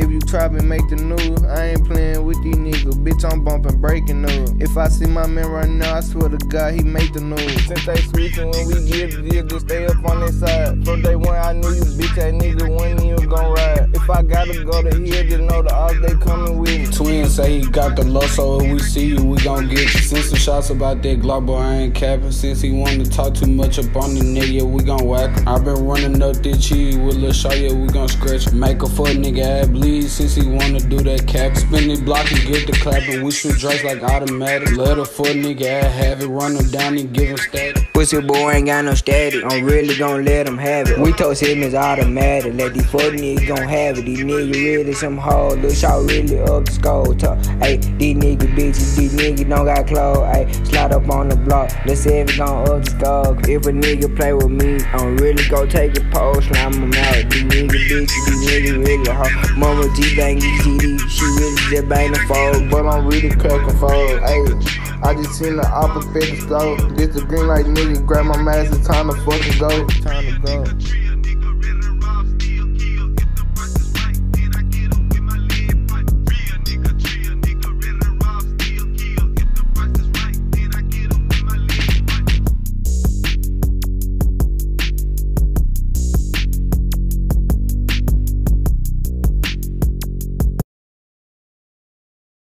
If you try to make the news, I ain't playing with these niggas. Bitch, I'm bumping breaking news. If I see my man right now, I swear to God, he make the news. Since they switching when we get the deal, just stay up on this side. From day one, I knew you bitch that nigga when you gon' ride. If I gotta go to here, just know the odds they coming with me. Twin say he got the low, so if we see you, we gon' get you. Send some shots about that Glock, boy, I ain't capping. Since he wanna talk too much up on the nigga, we gon' whack him. I been running up this cheese with Lil Shaw, yeah, we gon' scratch. Make a fuck nigga ass bleed since he wanna do that cap. Spin the block and get the clapping. We shoot drakes like automatic. Let a fuck nigga have it, run him down and give him static. Pussy boy ain't got no static. I'm really gon' let him have it. We told him it's automatic. Let these fuck niggas gon' have it. These niggas really some hoes. Look, y'all really up the skull talk. Ayy, these niggas bitches, these niggas don't got clothes. Ayy, slide up on the block. Let's see if gon' up the skull. If a nigga play with me, I'm really gon' take a pose. Slam him out. These niggas bitches, these niggas really hoe. Mama G bang GD. She really just bang the fold. But I'm really cracking fold. Ayy. I just seen the opposite slow. This the green light nigga, grab my mask, it's time to fucking go. Time to go.